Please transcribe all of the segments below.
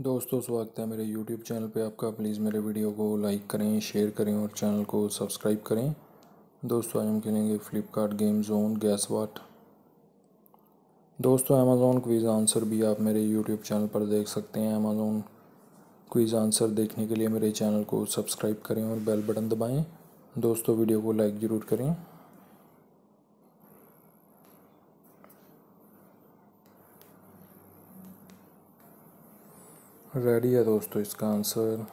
दोस्तों, स्वागत है मेरे YouTube चैनल पे। आपका प्लीज़ मेरे वीडियो को लाइक करें शेयर करें और चैनल को सब्सक्राइब करें। दोस्तों, आज हम खेलेंगे Flipkart game zone guess what दोस्तों अमेज़ोन क्विज़ आंसर भी आप मेरे YouTube चैनल पर देख सकते हैं। अमेज़ोन क्विज़ आंसर देखने के लिए मेरे चैनल को सब्सक्राइब करें और बेल बटन दबाएँ। दोस्तों वीडियो को लाइक ज़रूर करें। रेडी है दोस्तों इसका आंसर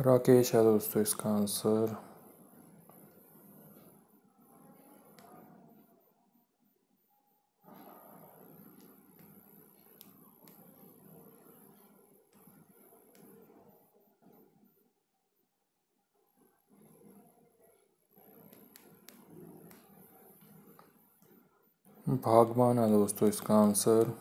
राकेश है दोस्तों इसका आंसर भागवान है दोस्तों इसका आंसर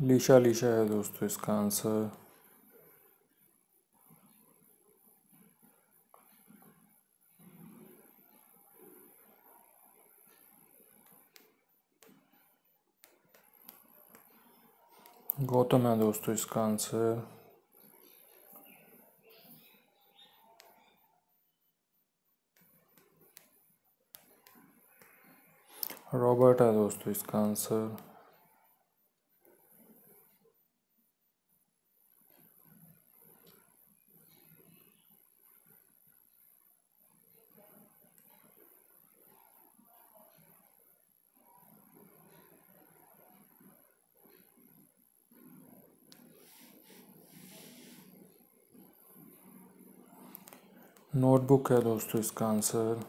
लीशा लीशा है दोस्तों इसका आंसर गौतम है दोस्तों इसका आंसर रॉबर्ट है दोस्तों इसका आंसर नोटबुक है दोस्तों इसका आंसर।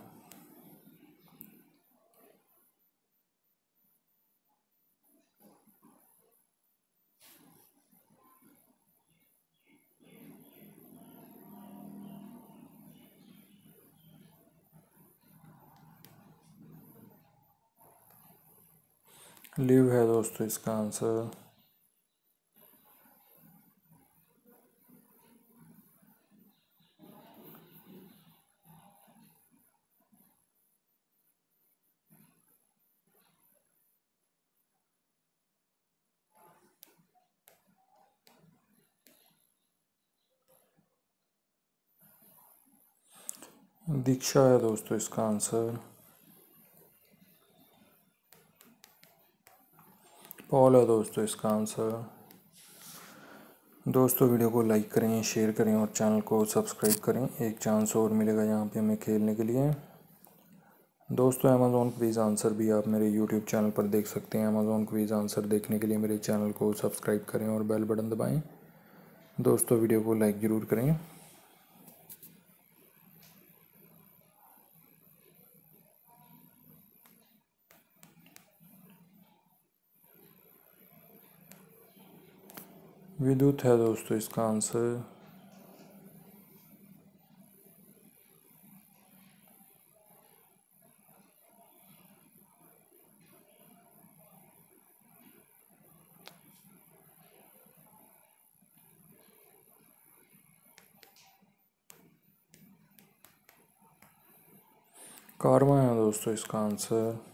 लिव है दोस्तों इसका आंसर। दीक्षा है दोस्तों इसका आंसर। पॉल है दोस्तों इसका आंसर। दोस्तों वीडियो को लाइक करें, शेयर करें और चैनल को सब्सक्राइब करें। एक चांस और मिलेगा यहाँ पे हमें खेलने के लिए। दोस्तों अमेज़ोन क्वीज़ आंसर भी आप मेरे यूट्यूब चैनल पर देख सकते हैं। अमेज़ोन क्वीज़ आंसर देखने के लिए मेरे चैनल को सब्सक्राइब करें और बेल बटन दबाएँ। दोस्तों वीडियो को लाइक ज़रूर करें। विद्युत है दोस्तों इसका आंसर। कारवा है दोस्तों इसका आंसर।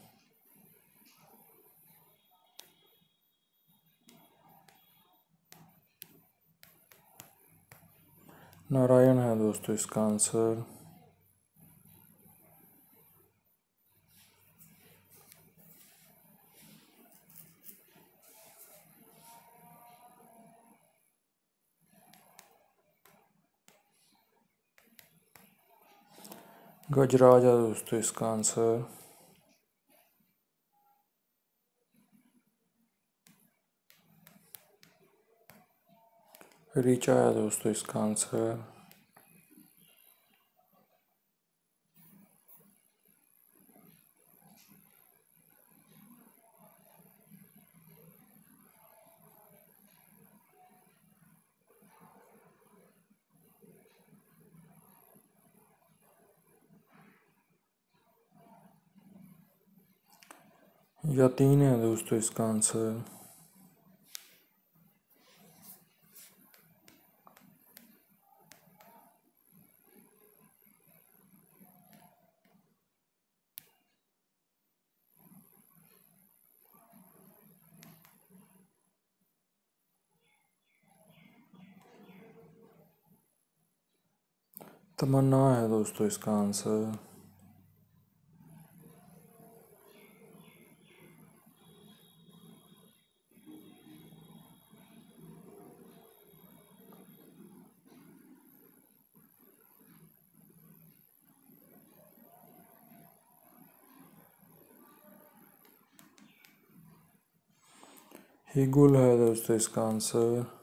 नारायण है दोस्तों इसका आंसर। गजराज है दोस्तों इसका आंसर। रीच आया दोस्तों इसका आंसर या तीन है दोस्तों इसका आंसर तमन्ना है दोस्तों इसका आंसर हिगुल है दोस्तों इसका आंसर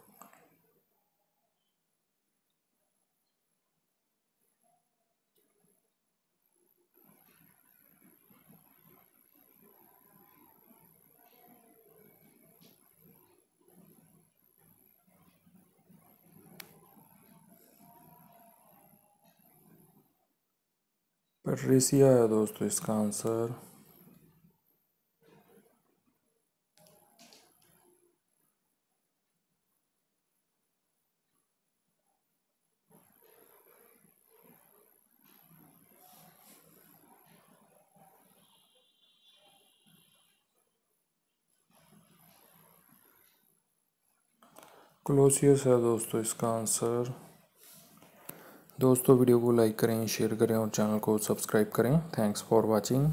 पेट्रिसिया है दोस्तों इसका आंसर क्लोसियस है दोस्तों इसका आंसर दोस्तों, वीडियो को लाइक करें, शेयर करें और चैनल को सब्सक्राइब करें। Thanks for watching